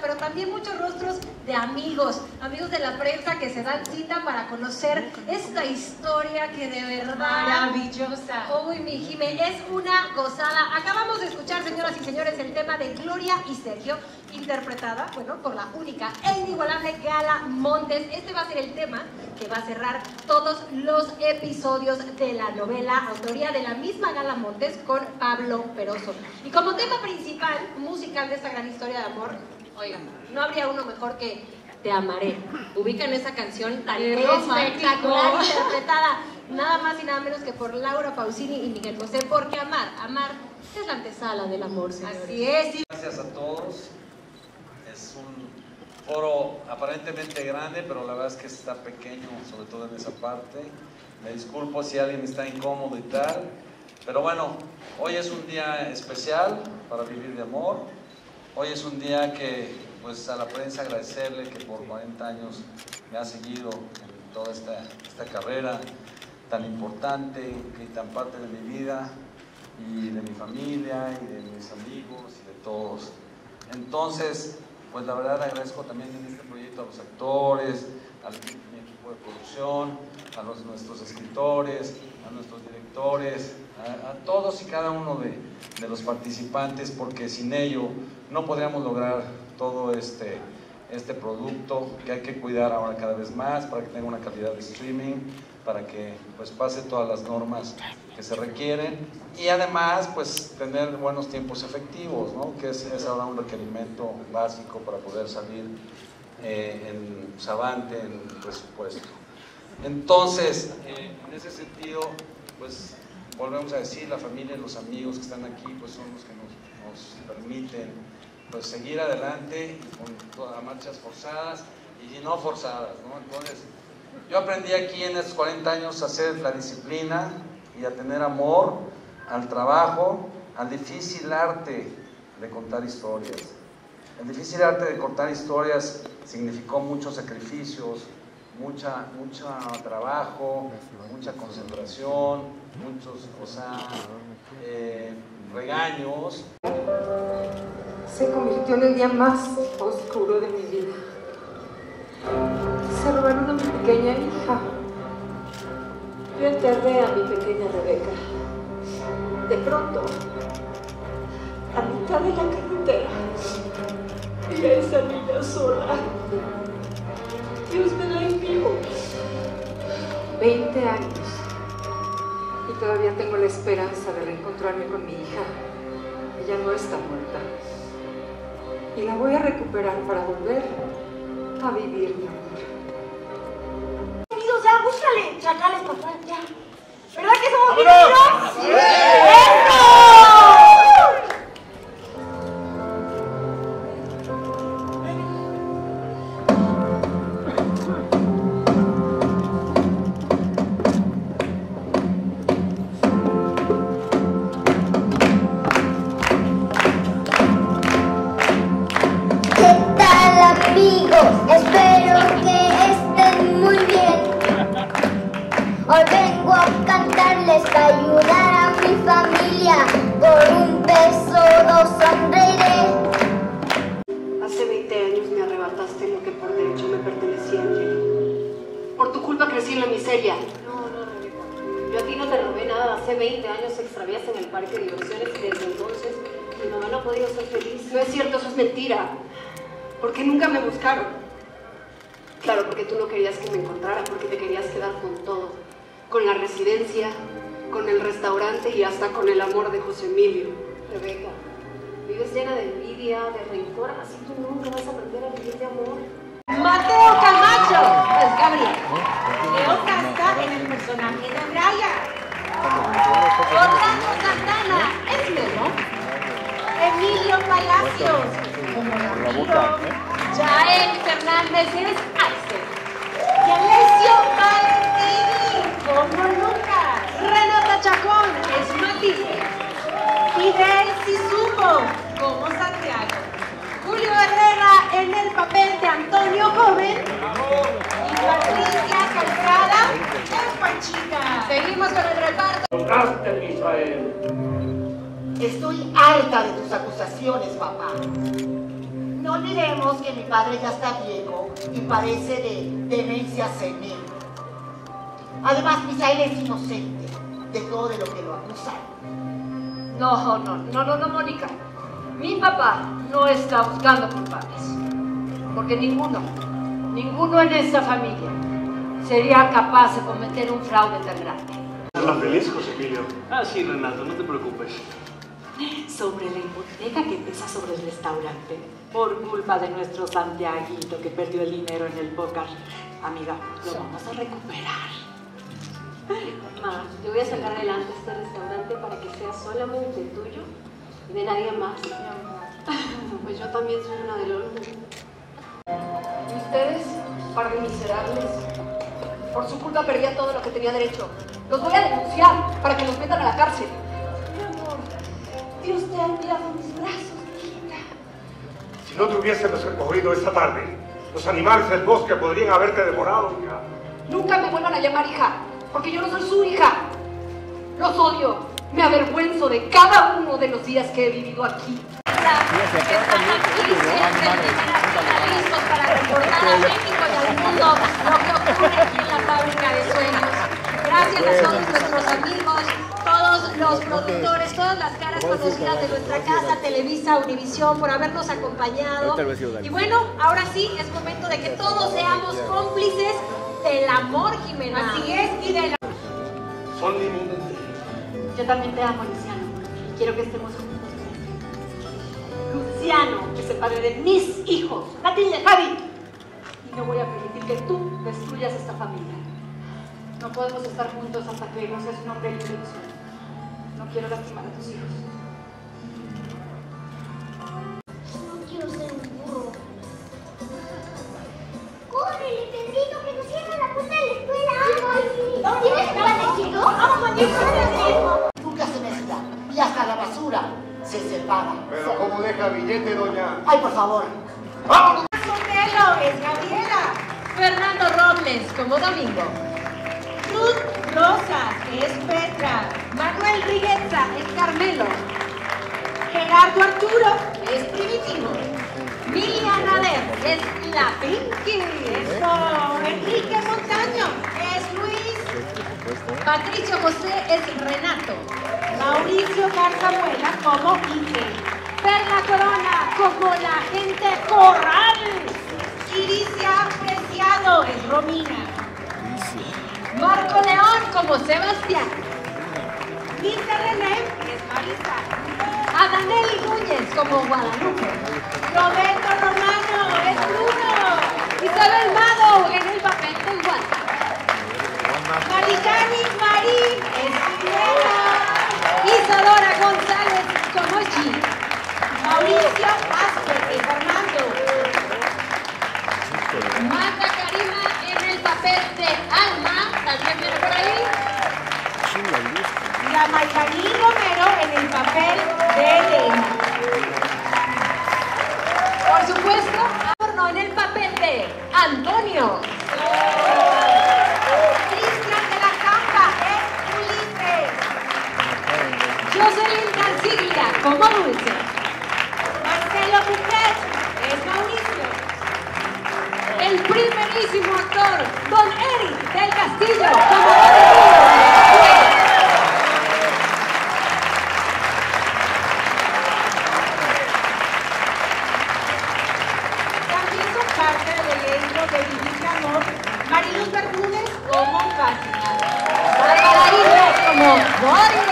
pero también muchos rostros de amigos, amigos de la prensa que se dan cita para conocer esta historia que de verdad... Maravillosa. Uy, mi Jime, es una gozada. Acabamos de escuchar, señoras y señores, el tema de Gloria y Sergio, interpretada, bueno, por la única e inigualable Gala Montes. Este va a ser el tema que va a cerrar todos los episodios de la novela, autoría de la misma Gala Montes con Pablo Peroso. Y como tema principal musical de esta gran historia de amor, oigan, no habría uno mejor que Te amaré. Ubican esa canción tan espectacular, interpretada nada más y nada menos que por Laura Pausini y Miguel José, porque amar, amar es la antesala del amor, señores. Así es. Gracias a todos. Es un foro aparentemente grande, pero la verdad es que está pequeño, sobre todo en esa parte. Me disculpo si alguien está incómodo y tal. Pero bueno, hoy es un día especial para vivir de amor. Hoy es un día que, pues a la prensa agradecerle que por 40 años me ha seguido en toda esta, esta carrera tan importante y tan parte de mi vida y de mi familia y de mis amigos y de todos. Entonces, pues la verdad agradezco también en este proyecto a los actores, a mi equipo de producción, a los, nuestros escritores, a nuestros directores, a, a todos y cada uno de, de los participantes, porque sin ello no podríamos lograr todo este, este producto que hay que cuidar ahora cada vez más para que tenga una calidad de streaming, para que pues pase todas las normas que se requieren y además pues tener buenos tiempos efectivos, ¿no? que es, es ahora un requerimiento básico para poder salir eh, en Savante, en presupuesto. Entonces, eh, en ese sentido, pues volvemos a decir, la familia y los amigos que están aquí pues son los que nos, permiten pues seguir adelante con todas marchas forzadas y no forzadas. Entonces, yo aprendí aquí en estos 40 años a hacer la disciplina y a tener amor al trabajo, al difícil arte de contar historias. El difícil arte de contar historias significó muchos sacrificios, mucha, mucho trabajo, mucha concentración, muchos, o sea, eh, regaños, se convirtió en el día más oscuro de mi vida. Se robaron a mi pequeña hija. Yo enterré a mi pequeña Rebeca. De pronto, a mitad de la carretera, vi a esa niña sola. Dios me la envió. 20 años. Y todavía tengo la esperanza de reencontrarme con mi hija. Ella no está muerta. Y la voy a recuperar para volver a vivir mi amor. Por un beso dos sonreiré. Hace 20 años me arrebataste lo que por derecho me pertenecía, Angeli. Por tu culpa crecí en la miseria. No, no, Rebeca. Yo a ti no te robé nada. Hace 20 años extraviaste en el parque de diversiones y desde entonces mi mamá no ha podido ser feliz. No es cierto, eso es mentira. Porque nunca me buscaron. Claro, porque tú no querías que me encontrara, porque te querías quedar con todo. Con la residencia, con el restaurante y hasta con el amor de José Emilio. Rebeca, vives llena de envidia, de rencor, así tú nunca vas a aprender a vivir de amor. Mateo Camacho, es Gabriel. Leo Casca en el personaje de Brian. Orlando Santana es Memo. Emilio Palacios como Ramiro. Jael Fernández es Axel. Y Alessio Valentini como Lucas. Chacón es Matilde. Fidel Sisumo como Santiago. Julio Herrera en el papel de Antonio Joven. Y Patricia Calzada es Panchita. Seguimos con el reparto. Estoy harta de tus acusaciones, papá. No olvidemos que mi padre ya está viejo y padece de demencia senil. Además, Misael es inocente de todo de lo que lo acusan. No, no, no, no, no, Mónica. Mi papá no está buscando culpables. Porque ninguno, ninguno en esta familia sería capaz de cometer un fraude tan grande. Hola, feliz, José Emilio. Ah, sí, Renato, no te preocupes. sobre la hipoteca que pesa sobre el restaurante por culpa de nuestro Santiaguito que perdió el dinero en el póker. Amiga, lo vamos a recuperar. Ma, te voy a sacar adelante este restaurante para que sea solamente tuyo y de nadie más. Pues yo también soy una de los... Y ustedes, par de miserables, por su culpa perdí todo lo que tenía derecho. Los voy a denunciar para que los metan a la cárcel. Mi amor, Dios te ha enviado mis brazos, hijita. Si no te hubiésemos recogido esta tarde, los animales del bosque podrían haberte devorado, hija. Nunca me vuelvan a llamar hija, porque yo no soy su hija. Los odio. Me avergüenzo de cada uno de los días que he vivido aquí. Están aquí siempre listos para recordar a México y al mundo lo que ocurre aquí en la fábrica de sueños. Gracias a todos nuestros amigos, todos los productores, todas las caras conocidas de nuestra casa, Televisa, Univisión, por habernos acompañado. Y bueno, ahora sí es momento de que todos seamos cómplices del amor, Jimena. Así es, y de la... Son. Yo también te amo, Luciano. y Quiero que estemos juntos. Luciano, que se padre de mis hijos, Matilde, Javi. Y no voy a permitir que tú destruyas esta familia. No podemos estar juntos hasta que no seas un hombre libre, Luciano. No quiero lastimar a tus hijos. Billete, doña? Ay, por favor. ¡Vámonos! Sotelo es Gabriela. Fernando Robles como Domingo. Ruth Rosas es Petra. Manuel Rigueza es Carmelo. Gerardo Arturo es Primitivo. Miriam Nader es la Pinky. Eso. Enrique Montaño es Luis. Patricio José es Renato. Mauricio Garzamuela como Inge. Perla Corona como la gente Corral. Iricia Preciado es Romina. Marco León como Sebastián. Lisa René es Marisa. Adaneli Núñez como Guadalupe. Roberto Romano es Bruno. Isabel Mado en el papel de Walter. Mauricio Vázquez es Fernando. Marta Karima en el papel de Alma, también viene por ahí. La Mayani Romero en el papel de Elena. Por supuesto, Adorno en el papel de Antonio. Cristian de primerísimo actor, Don Eric del Castillo como. También son parte del elenco de Vivir Amor, Mariluz Bermúdez como Fátima, Bárbara como Boris,